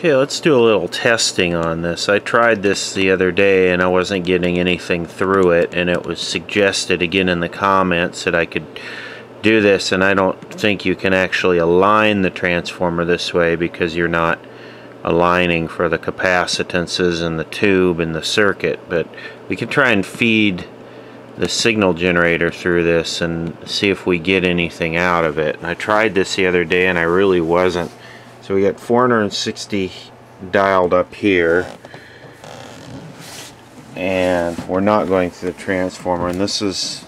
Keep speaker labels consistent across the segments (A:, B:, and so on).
A: Okay, let's do a little testing on this. I tried this the other day and I wasn't getting anything through it and it was suggested again in the comments that I could do this and I don't think you can actually align the transformer this way because you're not aligning for the capacitances and the tube and the circuit but we can try and feed the signal generator through this and see if we get anything out of it. And I tried this the other day and I really wasn't so we got 460 dialed up here. And we're not going through the transformer. And this is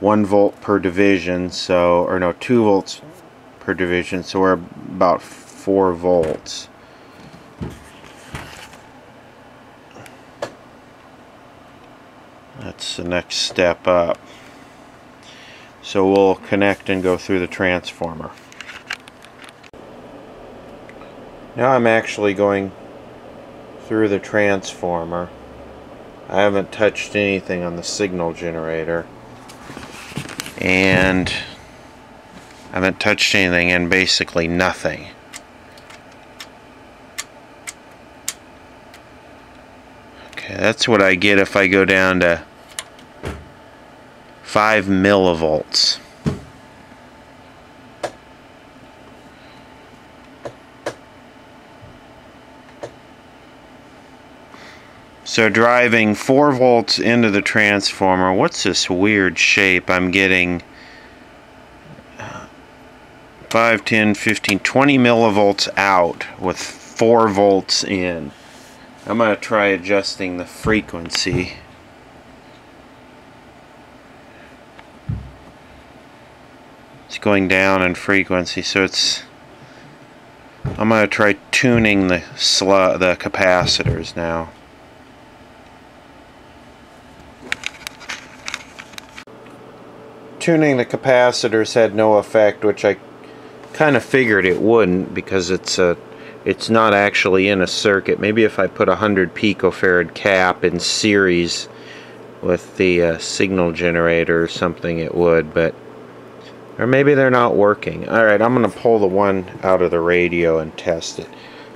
A: 1 volt per division, so, or no, 2 volts per division, so we're about 4 volts. That's the next step up. So we'll connect and go through the transformer. Now I'm actually going through the transformer. I haven't touched anything on the signal generator. And I haven't touched anything and basically nothing. Okay, that's what I get if I go down to 5 millivolts. So driving 4 volts into the transformer, what's this weird shape? I'm getting uh, 5, 10, 15, 20 millivolts out with 4 volts in. I'm going to try adjusting the frequency. It's going down in frequency, so it's I'm going to try tuning the the capacitors now. Tuning the capacitors had no effect, which I kind of figured it wouldn't because it's a it's not actually in a circuit. Maybe if I put a 100 picofarad cap in series with the uh, signal generator or something it would, but or maybe they're not working. Alright, I'm going to pull the one out of the radio and test it.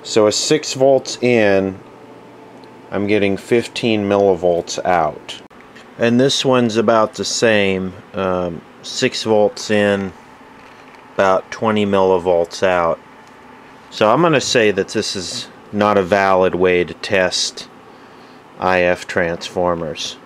A: So a 6 volts in, I'm getting 15 millivolts out and this one's about the same um, 6 volts in about 20 millivolts out. So I'm gonna say that this is not a valid way to test IF transformers